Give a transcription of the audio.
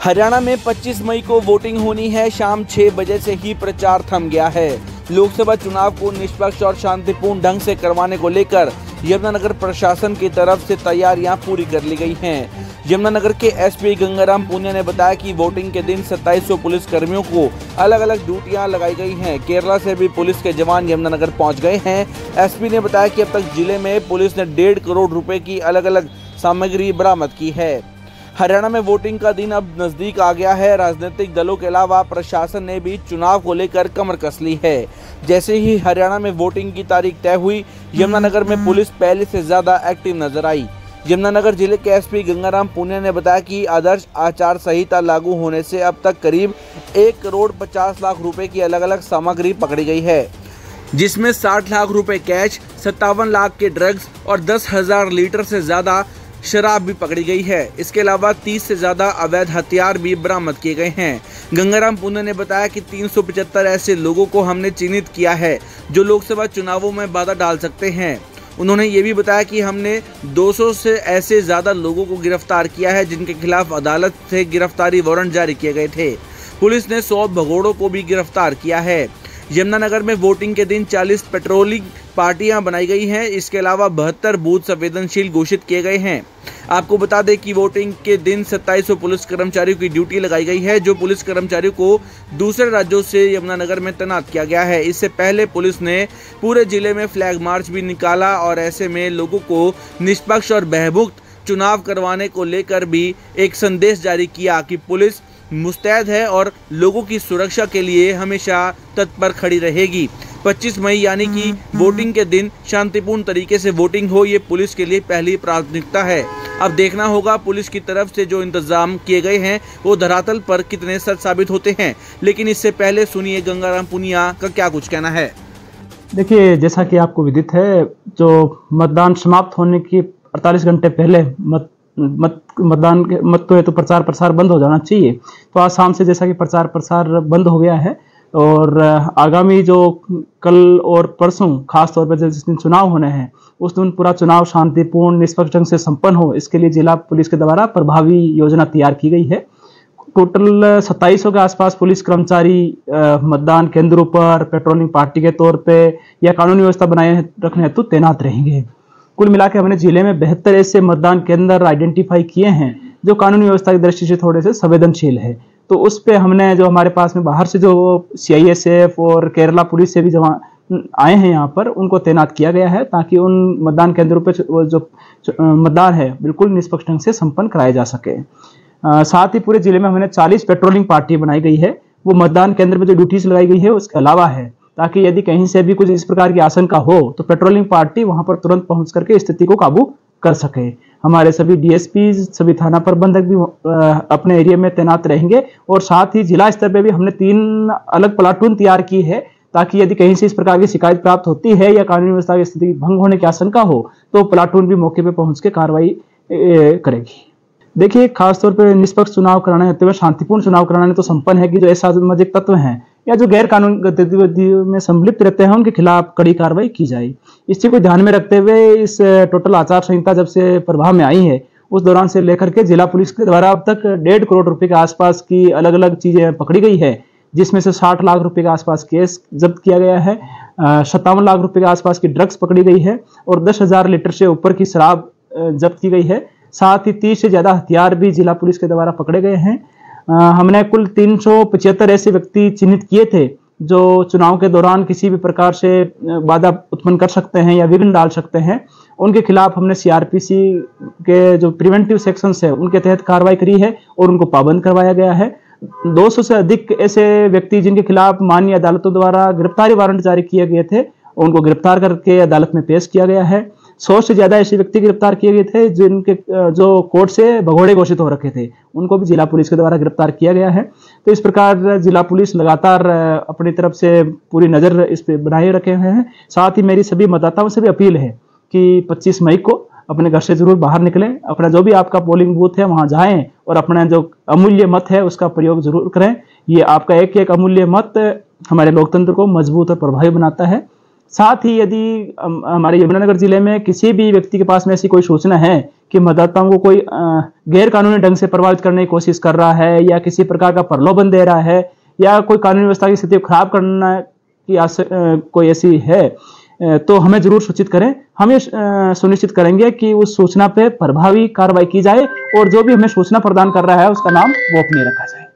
हरियाणा में 25 मई को वोटिंग होनी है। शाम 6 बजे से ही प्रचार थम गया है। लोकसभा चुनाव को निष्पक्ष और शांतिपूर्ण ढंग से करवाने को लेकर यमुनानगर प्रशासन की तरफ़ से तैयारियाँ पूरी कर ली गई हैं। यमुनानगर के एसपी गंगाराम पुनिया ने बताया कि वोटिंग के दिन 2700 पुलिस कर्मियों को अलग अलग ड्यूटियाँ लगाई गई हैं। केरला से भी पुलिस के जवान यमुनानगर पहुँच गए हैं। एसपी ने बताया कि अब तक ज़िले में पुलिस ने डेढ़ करोड़ रुपए की अलग अलग सामग्री बरामद की है। हरियाणा में वोटिंग का दिन अब नज़दीक आ गया है। राजनीतिक दलों के अलावा प्रशासन ने भी चुनाव को लेकर कमर कस ली है। जैसे ही हरियाणा में वोटिंग की तारीख तय हुई, यमुनानगर में पुलिस पहले से ज़्यादा एक्टिव नज़र आई। यमुनानगर ज़िले के एसपी गंगाराम पुनिया ने बताया कि आदर्श आचार संहिता लागू होने से अब तक करीब एक करोड़ पचास लाख रुपए की अलग अलग सामग्री पकड़ी गई है, जिसमें 60 लाख रुपए कैश, सत्तावन लाख के ड्रग्स और दस हज़ार लीटर से ज़्यादा शराब भी पकड़ी गई है। इसके अलावा 30 से ज़्यादा अवैध हथियार भी बरामद किए गए हैं। गंगाराम पुणे ने बताया कि 375 ऐसे लोगों को हमने चिन्हित किया है, जो लोकसभा चुनावों में बाधा डाल सकते हैं। उन्होंने ये भी बताया कि हमने 200 से ऐसे ज़्यादा लोगों को गिरफ़्तार किया है, जिनके खिलाफ अदालत से गिरफ्तारी वारंट जारी किए गए थे। पुलिस ने सौ भगोड़ों को भी गिरफ़्तार किया है। यमुनानगर में वोटिंग के दिन 40 पेट्रोलिंग पार्टियाँ बनाई गई हैं। इसके अलावा बहत्तर बूथ संवेदनशील घोषित किए गए हैं। आपको बता दें कि वोटिंग के दिन 2700 पुलिस कर्मचारियों की ड्यूटी लगाई गई है, जो पुलिस कर्मचारियों को दूसरे राज्यों से यमुनानगर में तैनात किया गया है। इससे पहले पुलिस ने पूरे ज़िले में फ्लैग मार्च भी निकाला और ऐसे में लोगों को निष्पक्ष और बहमुक्त चुनाव करवाने को लेकर भी एक संदेश जारी किया कि पुलिस मुस्तैद है और लोगों की सुरक्षा के लिए हमेशा तत्पर खड़ी रहेगी। 25 मई यानी कि वोटिंग के दिन शांतिपूर्ण तरीके से वोटिंग हो ये पुलिस के लिए पहली प्राथमिकता है। अब देखना होगा पुलिस की तरफ़ से जो इंतज़ाम किए गए हैं वो धरातल पर कितने सच साबित होते हैं। लेकिन इससे पहले सुनिए गंगाराम पुनिया का क्या कुछ कहना है। देखिए जैसा कि आपको विदित है जो मतदान समाप्त होने की 48 घंटे पहले मत मत मतदान के मत तो है तो प्रचार प्रसार बंद हो जाना चाहिए। तो आज शाम से जैसा कि प्रचार प्रसार बंद हो गया है और आगामी जो कल और परसों, खास तौर पर जिस दिन चुनाव होने हैं, उस दिन पूरा चुनाव शांतिपूर्ण, निष्पक्ष ढंग से संपन्न हो, इसके लिए जिला पुलिस के द्वारा प्रभावी योजना तैयार की गई है। टोटल सत्ताईस के आसपास पुलिस कर्मचारी मतदान केंद्रों पर, पेट्रोलिंग पार्टी के तौर पे या कानूनी व्यवस्था बनाए रखने हेतु तैनात रहेंगे। कुल मिला हमने ज़िले में बेहतर ऐसे मतदान केंद्र आइडेंटिफाई किए हैं, जो कानूनी व्यवस्था की दृष्टि से थोड़े से संवेदनशील है। तो उस पर हमने जो हमारे पास में बाहर से जो सीआईएसएफ और केरला पुलिस से भी जमा आए हैं यहाँ पर उनको तैनात किया गया है ताकि उन मतदान केंद्रों पर जो मतदान है बिल्कुल निष्पक्ष ढंग से संपन्न कराया जा सके। आ, साथ ही पूरे ज़िले में हमने 40 पेट्रोलिंग पार्टी बनाई गई है। वो मतदान केंद्र में जो ड्यूटीज़ लगाई गई है उसके अलावा है ताकि यदि कहीं से भी कुछ इस प्रकार की आशंका हो तो पेट्रोलिंग पार्टी वहाँ पर तुरंत पहुँच करके स्थिति को काबू कर सके। हमारे सभी डीएसपी सभी थाना प्रबंधक भी अपने एरिया में तैनात रहेंगे और साथ ही जिला स्तर पर भी हमने तीन अलग प्लाटून तैयार की है ताकि यदि कहीं से इस प्रकार की शिकायत प्राप्त होती है या कानून व्यवस्था की स्थिति भंग होने की आशंका हो तो प्लाटून भी मौके पर पहुँच के कार्रवाई करेगी। देखिए, खासतौर पर निष्पक्ष चुनाव कराना शांतिपूर्ण चुनाव कराना तो संपन्न है कि जो असामाजिक तत्व हैं या जो गैर कानूनी गतिविधियों में संलिप्त रहते हैं, उनके खिलाफ कड़ी कार्रवाई की जाए। इस को ध्यान में रखते हुए इस टोटल आचार संहिता जब से प्रभाव में आई है, उस दौरान से लेकर के जिला पुलिस के द्वारा अब तक डेढ़ करोड़ रुपए के आसपास की अलग अलग चीज़ें पकड़ी गई है, जिसमें से 60 लाख रुपए के आसपास केस जब्त किया गया है सत्तावन लाख रुपए के आसपास की ड्रग्स पकड़ी गई है और दस हज़ार लीटर से ऊपर की शराब जब्त की गई है। साथ ही तीस से ज़्यादा हथियार भी जिला पुलिस के द्वारा पकड़े गए हैं। हमने कुल तीन सौ पचहत्तर ऐसे व्यक्ति चिन्हित किए थे, जो चुनाव के दौरान किसी भी प्रकार से बाधा उत्पन्न कर सकते हैं या विघ्न डाल सकते हैं। उनके खिलाफ हमने सीआरपीसी के जो प्रिवेंटिव सेक्शंस है, उनके तहत कार्रवाई करी है और उनको पाबंद करवाया गया है। 200 से अधिक ऐसे व्यक्ति जिनके खिलाफ माननीय अदालतों द्वारा गिरफ्तारी वारंट जारी किए गए थे, उनको गिरफ़्तार करके अदालत में पेश किया गया है। सौ से ज़्यादा ऐसे व्यक्ति गिरफ़्तार किए गए थे जिनके जो कोर्ट से भगोड़े घोषित हो रखे थे। उनको भी जिला पुलिस के द्वारा गिरफ़्तार किया गया है। तो इस प्रकार जिला पुलिस लगातार अपनी तरफ़ से पूरी नज़र इस पर बनाए रखे हुए हैं। साथ ही मेरी सभी मतदाताओं से भी अपील है कि 25 मई को अपने घर से ज़रूर बाहर निकलें, अपना जो भी आपका पोलिंग बूथ है वहाँ जाएँ और अपना जो अमूल्य मत है उसका प्रयोग ज़रूर करें। ये आपका एक एक अमूल्य मत हमारे लोकतंत्र को मज़बूत और प्रभावी बनाता है। साथ ही यदि हमारे यमुनानगर ज़िले में किसी भी व्यक्ति के पास में ऐसी कोई सूचना है कि मतदाताओं को कोई गैर कानूनी ढंग से प्रभावित करने की कोशिश कर रहा है या किसी प्रकार का प्रलोभन दे रहा है या कोई कानूनी व्यवस्था की स्थिति खराब करना की कोई ऐसी है तो हमें ज़रूर सूचित करें। हम ये सुनिश्चित करेंगे कि उस सूचना पर प्रभावी कार्रवाई की जाए और जो भी हमें सूचना प्रदान कर रहा है उसका नाम गोपनीय रखा जाए।